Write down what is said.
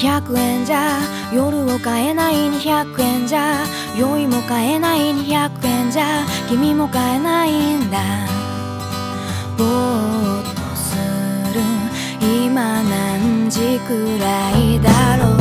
200円じゃ夜を買えない200円じゃ酔いも買えない200円じゃ君も買えないんだ。ぼーっとする今何時くらいだろう。